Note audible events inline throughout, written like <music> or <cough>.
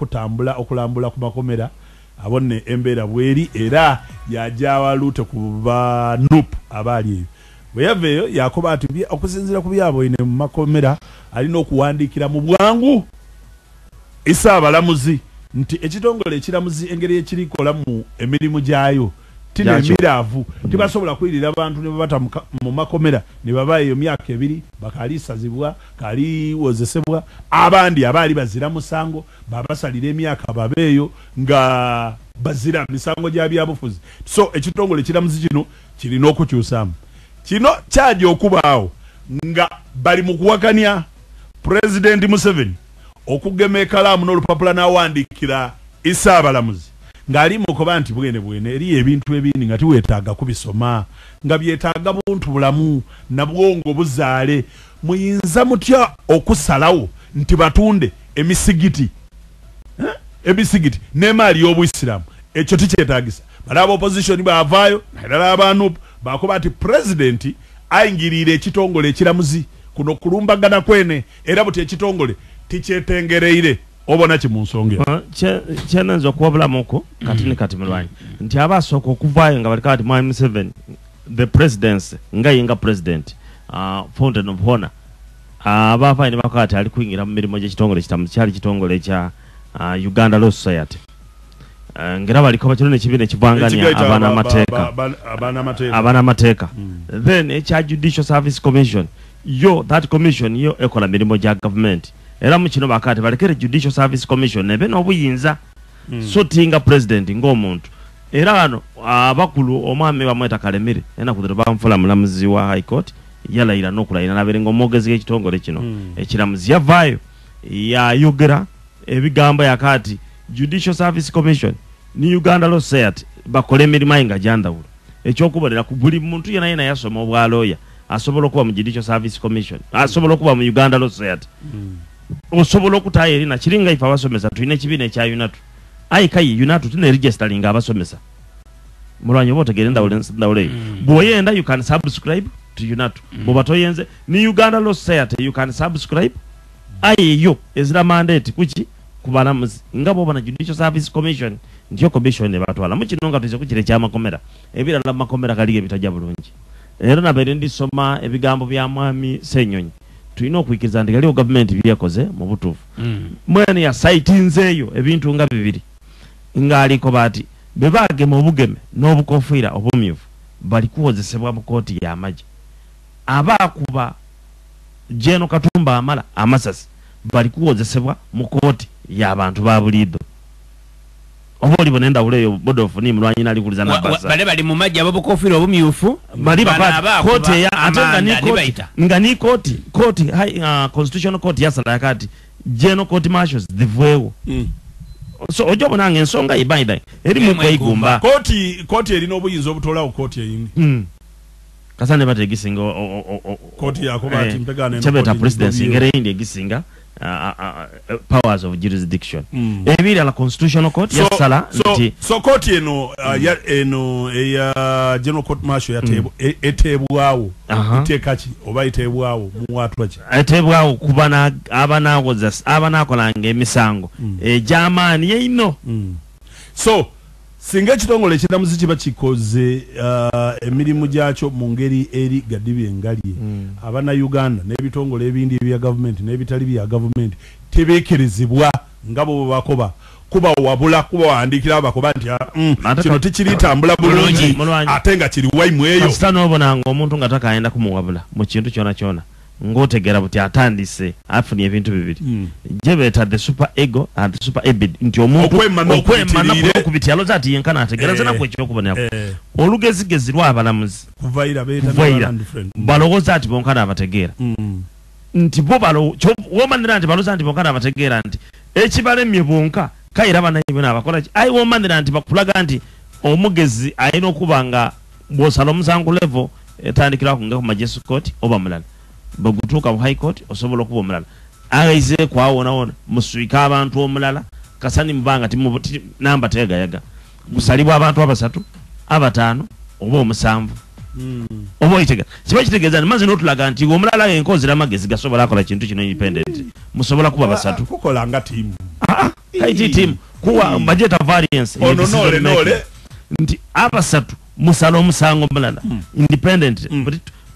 kutambula okulambula ku makomera abonne embeera bweri era yajawaluute ku ba nup abaali eyo. Bwe yava eyo yakoba ati "Bye- okusinziira ku byaboine mu makomera alina okuwandiikira mu bwangu? Isa abalamuzi nti ekitongole ekiramuzi engeri ekirikola mu emirimu gyayo Gyakyo. emiraavu tibasobola kwirira abantu ne babata mu makomera ne baba eyo myaka ebiri Kali kaliwozesebwa. Abandi abaali bazira musango babasalira emyaka babeeyo nga bazira misango gya byabufuzi. So ekitongole ekiramuzi kino kirina okukyusamu. Kino kyajja okubaawo nga bali mu kuwakanya pulezidenti museveni okugema ekalaamu n'olupapula n'awandiikira isa abalamuzi ng'ali mukoba nti bwene bwene eriyo ebintu ebindi nga tiweetaaga kubisoma nga byetaaga buntu bulamu na bwongo buzaale muyinza mutya okusalawo nti batunde emisigiti? Emisigiti n'emaali y'obuyisiraamu ekyo tikyetagisa bali aba opposition baavaayo naddala abantu bakuba nti pulezidenti ayingiriire ekitongole ekiramuzi. Kuno kulumbagana kwene era buti ekitongole tikyetengereire obona ki mu nsonga eyo Ah, kye- kyenayinza okuwabulamuko kati ne kati mulwanyi. Nti abasooka okuvaayo nga balika kati mwami museveni the presidency nga yenga president uh, fountain of honor. Abavaayo ne bakola ti ali kuyingira mu mirimu gyekitongole kitamu kyali kitongole kya uh, uganda law society. Uh, ngera baliko bakino nekibiina ekivanganya abaana aba- amateeka. ba- ba- abaana amateeka. Amateeka. Then ekya judicial service commission. Yo that commission yo ekola mirimu gya government era mu kino bakati balekere judicial service commission ebe n'obuyinza. So tinga president ng'omuntu. Era wano abakulu omwami bamweta kalemire enaku zino bamufula mulamuzi wa high court yalayira n'okulayira nabeere ng'omwogezi w'ekitongole kino. Ekiramuzi yavaayo yayogera ebigambo yakati judicial service commission ne uganda law society bakole emirimu ayi nga gyandawulo ekyokubonera ku buli muntu yena yena yasoma obwalooya asobola okuba mu judicial service commission asobola okuba mu uganda law society osobola okutaayo erina kiringa ife abasomesa tulina ekibiina ekya unatu. Ayi kayi unatu tuna registaringa abasomesa mulwanyi oba otegeere ndawulo eyo. Bw'oyenda you can subscribe to unatu. Bw'oba toyenze ne uganda law society you can subscribe. Ayi eyo ezira mandate kuki? Ku balamuzi. Nga bwoba na judicial service commission ntiyo commission ebatwala mukino nga tuize kukira ekyamakomera ebirala mumakomera galiga ebitajja bulungi. Era nabaire ndisoma ebigambo bya mwami senyonyi tulina okuyikiriza nti galiwo gavumenti byekoze mu butuufu. Mwene yasaitinzeeyo ebintu nga bibiri. Ng'aliko bati be bagema obugeme n'obukofiira obumyufu bali kuwozesebwa mu kooti y'amagye abaakuba jeno katumba amala amasasi bali kuwozesebwa mu kooti y'abantu ba buliido oba olibona endawulo eyo bodofu ni mulwanyi nalikuliza Wa- wa- nabasa bale bali mu majja ab'obukofiira obumyufu bali bano bapati abaakuba kooti eya ate nga ni amanda, kooti nibayita. nga ni kooti kooti high, uh, constitutional court yasala yakati general court marshals ziveewo so ojo obona nga ensonga ibaida eri mu Emu kwegumba kooti kooti erina obuyinza obutolawo kooti eyindi Mm. kasa ne bata egisinga o- o- o- o- Kooti yakuba ati mpegane eno kyebeta kooti presidency njigobiyo. ngeri eyindi egisinga uh, uh, uh, powers of jurisdiction. Mm. ebirala constitutional court So- yasala so- nti so kooti eno uh, ya- eno eya general court marshal yateebwa- e- eteebwawo Aha. iteeka ki oba eteebwawo muwatwa ki etebwawo kuba na- abanaakozesa- abanaakolanga emisango egy'amaanyi eino so singa ekitongole ekiramuzi kiba kikoze uh, emirimu gyakyo mu ngeri eri gadiba engalye. Abannauganda n'ebitongole ebindi ebya gavumenti n'ebitali bya gavumenti tebeekerezebwa nga bo bwebakoba kuba wabula kuba wandikira abakoba nti ah, mm, kino ka- tikiritambula bulungi ate nga kiri waimu eyo. Kasita n'obona nga omuntu nga takayenda kumuwabula mu kintu kyona kyona ng'otegera buti atandise afunye ebintu bibiri. Gye beeta the super ego and the super ebid nti omuntu Okwema n'okubitirire. okubiti aloza ati yenkana ategera Eh. zenaku ekyokubonerako Eh, olugezigezi lw'abalamuzi kuvaira friend. balowooza nti bonkana abategeera. Mm. nti bo womanira nti balowooza nti bonkana abategeera nti ekibalemye bonka kayira banaibwe nabakola ki? Ayi womanira nti bakulaga nti omugezi alina okuba nga bw'osala omusango levo etandikiraku nga ku majestic court oba mulala bwegutuuka mu high court osobola okuba omulala. Aize kwawonawona muswika abantu omulala. Kasani mubanga namba tegayaga. Gusalibwa abantu abasatu abataano oba omusanvu. Oba oyitegeera kiba kitegeeza nti mazzi n'otulaga nti omulala enkozi ramagezi gasobola akola kintu kino independent. Musobola kuba basatu. Kukola nga tiimu kaiti timu kuwa bajeta variance. Nole nti abasatu musala omusango mulala independent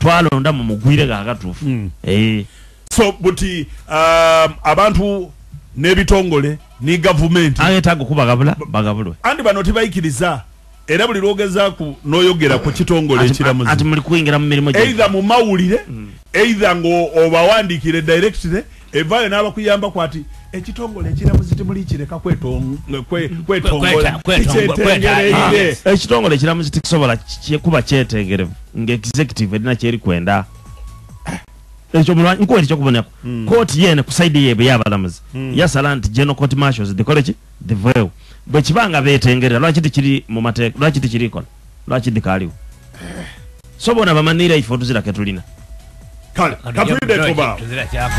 twalonda mu mugwire gakatuufu Mm. Eh, so buti um, abantu n'ebitongole ne gavumenti ayetaaga okubagabula bagabulwe. Andi bano tibayikiriza era buli lwogezaaku n'oyogera ku kitongole Ati- ati ekiramuzi eitha mu mawulire eitha ng'obawandiikire directly evaayo n'abakuyambaku ati ekitongole ekiramuzi timuli kireka kwetong- kwe- kwetongola kweta- kwetongo- tikyetengereire ekitongole ekiramuzi tikisobola ki- kuba kyetengerevu ngaexecutive erina kyeri kwenda. Ekyo mulwanyi nkuwa ekyokubonako kooti yene ku saidi yebwe yabalamuzi. Yasala nti general court marshals dikole ki? Diveewo bwe kibanga betengerera lwaki tikiri mu mateeka lwaki tikirikola lwaki dikaaliwo so bona bamanire ife otuzira ketulina kale tuzira kyako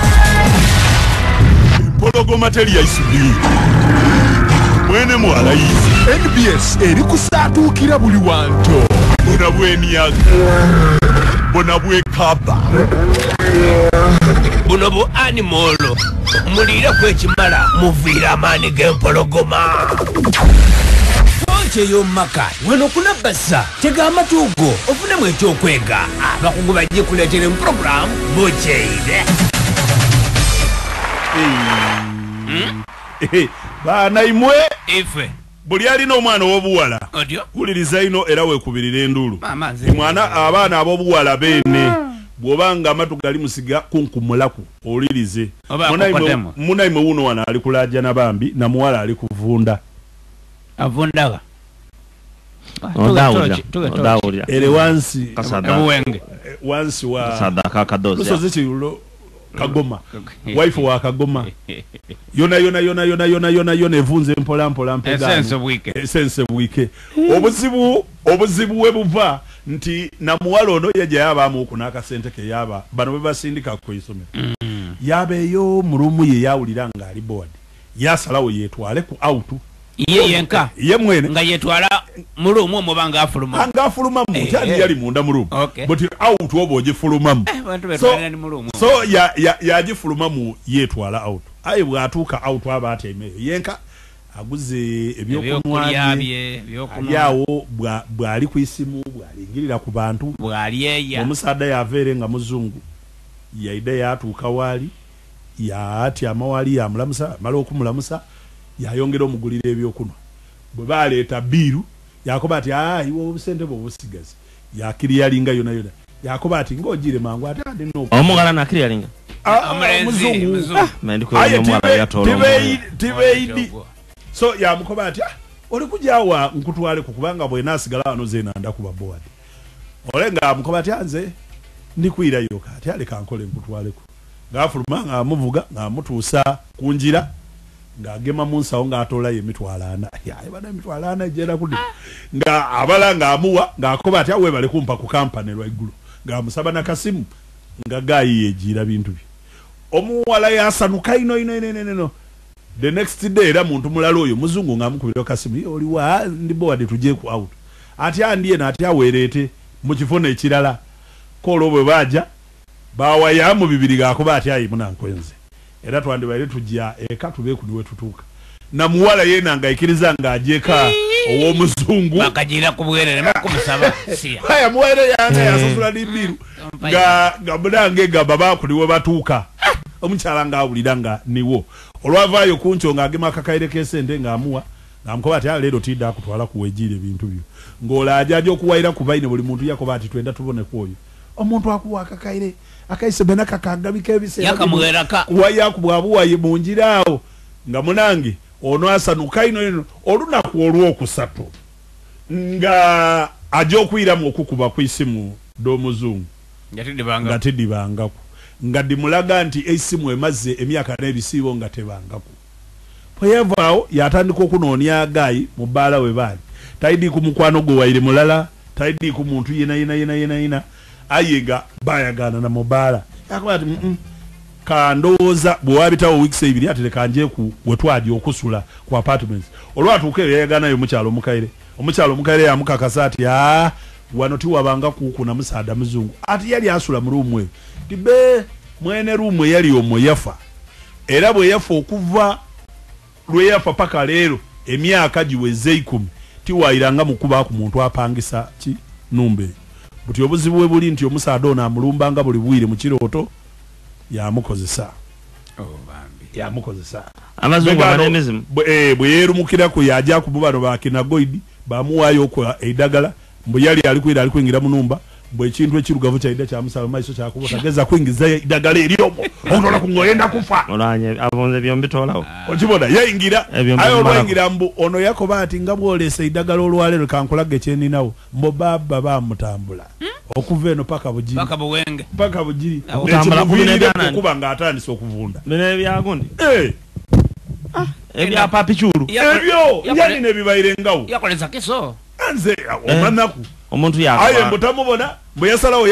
empologoma teri yaisubiri mwene mwalayizi nbs eri kusaatuukira buli wanto bona bwemyaga bona bwekaba buno bu animolo muliire kwekimala muviire amaani g'empologoma fonki ey'omumaka wano kulabasa tega amatuugo ofunemu ekyokwega. Abakugu bajje kuleetera empuroguramu bukyeire banaimwe ife buli alina omwana ow'obuwala otyo? wuliriza ino era weekubirira nze- mwana abaana ab'obuwala beene bw'obanga amatu gali musiga kunkumulaku owulirize akukotemu. munaime wuno wano ali kulajana bambi namuwala ali kuvunda. Avundaga odawulira ere wansi wansi wa sadaka akadozi lusozi kirulo kagoma. <laughs> Waifu wa kagoma. Yona yona yona yona yona yona yona evunze mpola mpola esense bwike obuzibu obuzibu we buva nti namuwala ono yeja yabaamu oku n'akasente ke yaba bano bwe basindika ku isomero. Yabeeyo mulumu ye yawulira ng'ali board. Yasalawo yetwale ku autu ye yenka. Ye mwene. Nga yetwala mulumu omwo banga afuluma angafulumamu nti ali Eh. yali munda mulumu? Okay. buti autu oba ogifulumamu. Bantu So- ya- ya- yagifulumamu yetwala autu aye bwatuuka autu aba atyaimeo yenka aguze ebyokunywa bye awo bwa- bw'ali ku isimu bw'alingirira ku bantu. Bwalyeya omusaadde yaveere nga muzungu yaida yatuuka waali yatyama waali yamulamusa amala okumulamusa yayongera omugulira ebyokunwa. Bwe baleeta biiru yakoba ati "Ah, iwe obusente bwe obusigazi yakiriyalinga yona yona. Yakoba ati ngaogire mangu ate nakiryalinga Ah, ah, Ekyogo. so yamukoba ati "Ah, oli kujawa nkutwaleku kubanga bwenasigala wano zenanda kuba board ole nga amukoba ati anze ndikwirayo kati aleka nkole nkutwaleku ngafuluma ngaamuvuga ngaamutuusa kunjira ng'agema mu nsawo ng'atoolayo emitwalo ana yaye bana emitwalo ana ejera kudi nga abala ng'amuwa ng'akoba ati awebale kumpa ku kampani lwaigulu. Ng'amusaba nakasimu nga gayiye ejiira bintu bye. Omuwala yasanuka ino ino ino ino the next day era muntu mulala oyo muzungu ng'amukubira kasimu "Ye, oli wa? Ndi board tujje ku out. Ati andiye nati awereete mu kifono ekirala koolwo bwe baja bawayamu bibiri gakuba ati ayi munankwenze era twandibaire tujja eka tubeeku niwe tutuuka namuwala yena ngaikiriza ng'ajeeka ow'omuzungu. Aya muwaire yanga yasasula nimbiru nga nga munange gamba bakuliwe batuuka. Omukyala ngaawulira nga niwo. Olwavaayo kunkyo ng'agema akakaire k'esente ng'amuwa ng'amukoba ati "Ah, leero tidde akutwala kuwejiira ebintu byo. Ng'olaajaja okuwaira ku baine buli muntu yakoba ati twenda tuboneku oyo omuntu akuwa akakaire akaise bena kakagabika ebiseera Yakamuweraka. kuwayaku bwabuwaye mu njira awo. Nga munange ono asanuka ino ino olunaku olwokusatu. Nga ajja okwiramu okukuba ku isimu d'omuzungu. Nga tedibangako nga dimulaga nti esimu emaze emyaka n'ebisiibo nga tebangako. Bweyavaawo yatandika okunoonya agayi mu bbaala we baali. Talidi ku mukwano gwe waire mulala talidi ku muntu yena yena yena yena yena aye nga bayagaana na mubaala yakuba ati "Mm-mm, kandowooza bwe wabitawo wiikis ebiri ate lekanjeku wetwaja okusula ku apartments. Olwatuuka eyo yayaganayo omukyalo omukaire omukyalo omukaire yamukakasa ati aa wano tiwabanga kuukuna musaada muzungu. Ati yali asula mu ruumu eyo. Ti be mwene ruumu eyali omwo yafa. Era bwe yafa okuva lwe yafa paka leero emyaka giweze ikumi tiwaayiranga mukuba ku muntu apangisa ki numba eyo buti obuzibu bwe buli nti omusaada ono amulumbanga buli bwire mu kirooto yamukozesa. Yamukozesa. Begano, abanemezemu bwe- eh, bwe yeerumukirako yajja kubu bano bakinagoidi bamuwaayo okwa eddagala mbwe yali ali kwira ali kwingira mu numba bwe ekintu ekirugavu kyaida kyamusaba maiso kyakuba tageza kwingiza eddagala eri omwo okutola ku ngoyenda kufa. Abonze byombitolawo. Okibona yayingira. Ebyo aye olwayingira mbu ono yakoba ati nga bwolesa eddagala olwaleero kankulaga ekyeninawo mbo baba bamutambula okuva eno paka bugiri. Paka bugiri. Okuba ng'atandise okuvunda. Bino ebyagundi Eh, pikyulu ebyo! yalina ebibayirengawo yakoleza kiso. Nze omanaku omuntu aye mbutamubona bwe yasalawo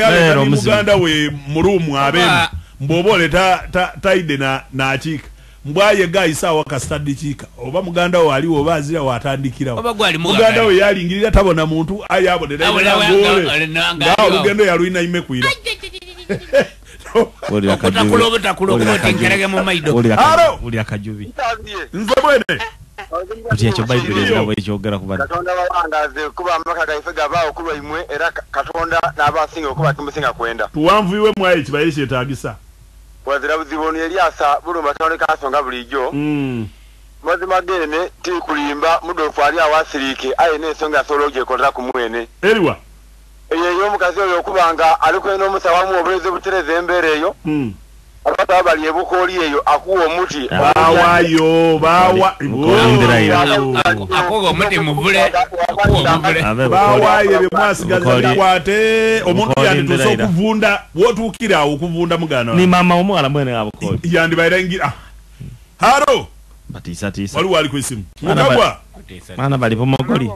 muzibu. muganda we muruumu abeemu Oba- mbwoba ole ta- ta- taide na- nakiika mbwaye gayisaawo kasitadde kiika oba muganda we aliwo oba azirawo atandikirawo Oba gwali muganda we yalingirira tabona muntu aye abonera Abonera ngole nga- nga- nga- nga olugendo yalulina imekwira Wulira obutakula okuba otinkerege mu maido. Wulira Alo! kajubi. Wulira kajubi. Nze bwene kuti ekyo bayibuli erina bwekyogera ku bano katonda bawangaze kuba amaka gaife gabaawo kulwa imwe era ka- katonda n'abasinga okuba kimusinga kwenda. Tuwanvuiwe mwaye kibaye kyetagisa wazira buzibu ono eryasa bulumba tonde kansonga bulijjo. Mm. mazima gene tikulimba mudofu ali awasiriike aye n'ensonga asobola ogyekolera ku mwene. Eriwa olw'omukazi oyo okuba nga alikwena omusawamu obuleezi obutereza embeera eyo hmm. abata bali ebukooli eyo akuwa omuti. Bawaayo bawaayo byemwasigazabikwate omuntu yandituuse okuvunda wotuukire awo okuvunda mugano ni maama omuwala mwene abukooli. Yandibaira ngira ah. haro batiisatiisa tisa. Walu wali esimu mwagwa mana bali bomogoli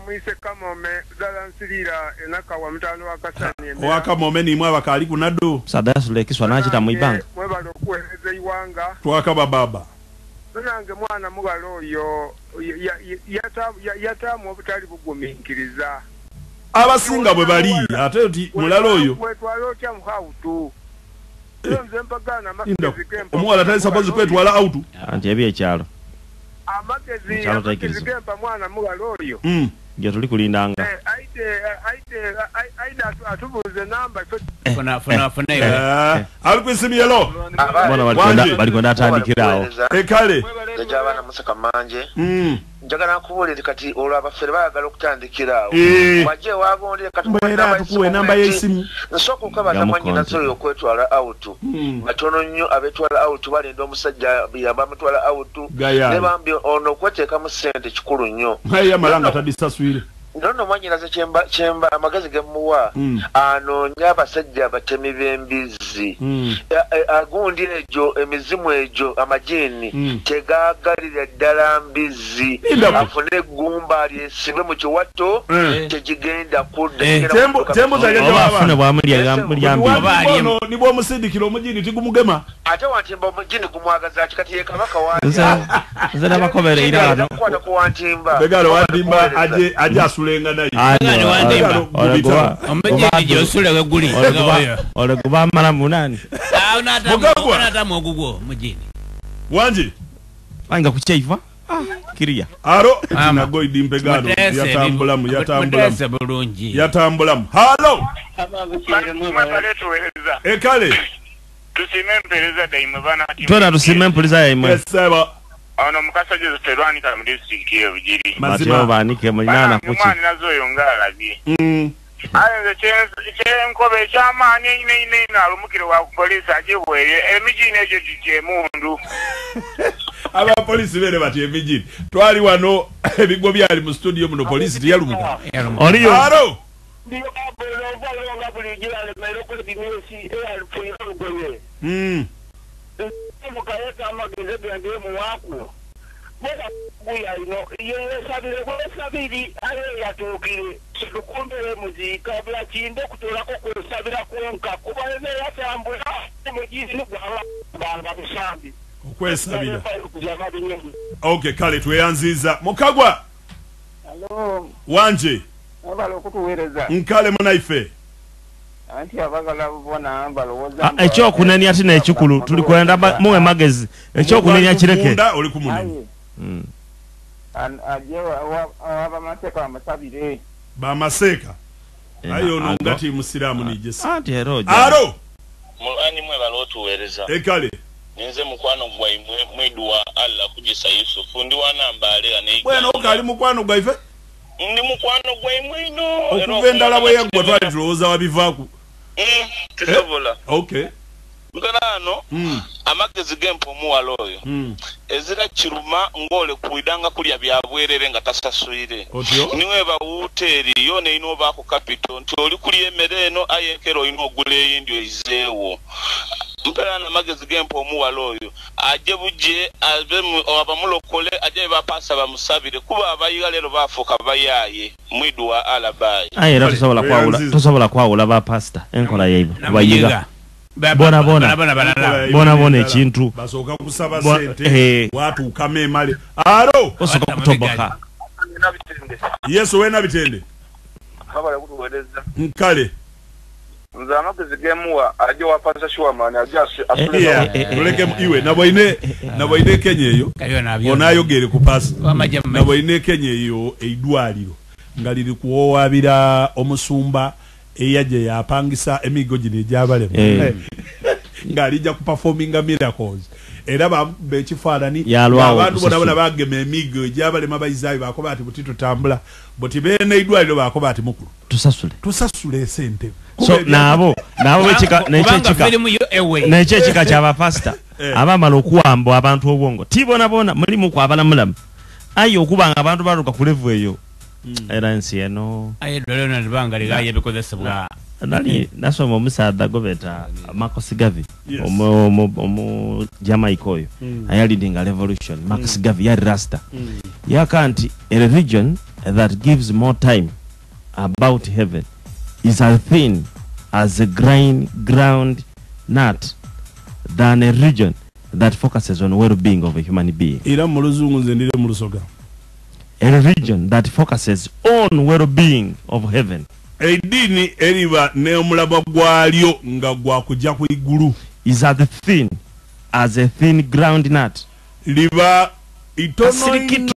owakamome nimwe abakaali kunaddo musaadha yasula ekiswa nakita mu ibanga twakaba baaba nange mwana mugalo oyo yataamu obutali bugumiikiriza. Abasinga bwe bali ate ti mulala oyo. Eh, omuwala tali sapozi kwetwala autu anti ebyekyalo amagezi Mukyalo amagezi tayikirizibwa. gempa mwana mugala oyo Mm. gye tuli kulindanga Eh, aite aite ai- aide atu- atubuuze namba so funa funa funa eyo Eh, ali ku isimu yelo bona Wanje. balikwenda atandikirawo ekale. egy'abaana museka manje Mm. Njagala nkubuulire kati olwo abafere baagala okutandikiraawo Eh. wajje wagondere kati mbwera tukuwe enamba y'esimu nsooka okwebaza Yamukonte. mwanyinazo oyo okwetwala autu Mm. batono nnyo abetwala autu balinda omusajja biyamba amutwala autu Gayaala. ne bambi ono okweteekamu ssente kikulu nnyo naye yamalanga tadisaswire nono mwanyinaze kyemba kyemba amagezi gemuwa Mm. anoonye abasajja abatemi b'embizzi Mm. Agundi egyo emizimu egyo amajiini Mm. tegaagalira ddala mbizzi afune eggumba lyesibe mu kiwato Eh. tegigenda kudda Eh. Tegenda Tembo- kudduka tembo mu- zajja oba gyawaba. afune bwamulyambi Oba ali emu. Ono nibwo omusindikira omugini tigumugema ate wantimba omugini gumwagaza kikati ye kabaka nze nze nabakobereira wano kukwata ku wantimba aje aje olekubamala munani? Wanji? Ah, yatambulamu halo? Ekale. Tusime mpereza daimwe bana tusime mpereza daimwe ono mukasa joseph terwanika mu disitulikiti eyo bugiri. Batyo mazima banike mulinana kuki omwana nazo oyo ngaalabye Mm. aye nze kye- kyenkoba ekyamaanyi eino eino alumukire wa poliisi agibwerye emijini egyo gikyemundu <laughs> abapolisi bene bati emijini twali wano <laughs> ebigo byali mu studio muno polisi teyalumuka oliyo. Halo nga bulijjo alemere okukola ebimyusi eyalufuyira olugoye. Mm. Mukayeta amagezi gende muwaku bonaguya ino yesabire gwesabiri aye yatuukire kitukumbire muziika bula kinde kutulako kwesabira kwonka kuba ene yatambula mugini gwabanga busambi okwesabira. Okay kale tweyanziza. Mukagwa! Wanje? Nkale munaife ekyokunenya ati nekikulu tuli kwenda ba- muwe magezi. Ekyokunenya kireke. Mm. bamusabire bamaseeka Eh, aye ono ando. ngati musiraamu nijesi anti era ojja- alo! Mulwanyi mwebala otuweereza? Ekale ninze mukwano gwaimwe mwidu wa allah kugisa yusufu. Ndi wanambaale nga bwena okali mukwano gwaife ndi mukwano gwaimwe ino. Okuva endala bwe yaggwa twali tulowooza wabivaaku Mm, Okay. Nkalaano Mm, amagezi g'empomuwala oyo. Mm. ezira kiruma ng'olekuidanga kulya byabwerere nga tasaswire. Otyo? Niwe bawuteeri yo neina obaako kapito nti oli kulya emmere eno aye enkera olina ogula eyindi oizeewo mperana amagezi gempa omuwala oyo. Aje buje abamulokole aje bebapaasa bamusabire. Kuba abayiga leero baafuuka bayaaye. Mwidu wa alabayi. Aye era tosobola kwawula nziza. tosobola kwawula bapasita enkola yaibwe bayiga Ba- ba- Bona, bona. bona, bona, balala. bona. Bona ekintu basooka kusaba sente eh. watuukamo emale alo! Osoka Wata kutoboka yesu wena bitende abala okutuweereza nkale. Nze amagezi gemuwa aje wapasa shuwamani aje Eh, eh, eh, iwe nabwaine nabwaine kenya eyo. Kaliyo nabyo. onayogere ku maiso. nabwaine kenya eyo eidwaliro. Nga liri kuwowaabira omusumba eyajja yapangisa emigo gino egyabalema Eh. <laughs> ng'alijja kupafominga miracles. Era bamuba ekifaanani abantu bona bona okusasula. bagema emigo egyabalema bayizaayo bakoba ati buti tutambula buti beena eidwaliro bakoba ati mukulu. Tusasule. Tusasula esente so naabo naabo nekyo ekika kyabapasita Eh. abamala okuwamba abantu obwongo. Ti bona bona mulimu kwabalamulamu aye okuba nga abantu baluka ku levu eyo era ensi eno. Aye dole na libanga ligaye bikozesebwa. nali nasoma omusaadha gobeta marcos gavi Yes. omu- jamaica oyo. Ayalidinga revolution. Marcos gavi yali rasta. Yaka nti a religion that gives more time about heaven is as thin as a grain ground nut than a religion that focuses on well-being of a human being. Era muluzungu nze ndire mu lusoga a religion that focuses on well-being of heaven. Eddiini eriba n'omulamwa gwalyo nga gwakujja ku igulu. Is as thin as a thin ground nut? Liba itono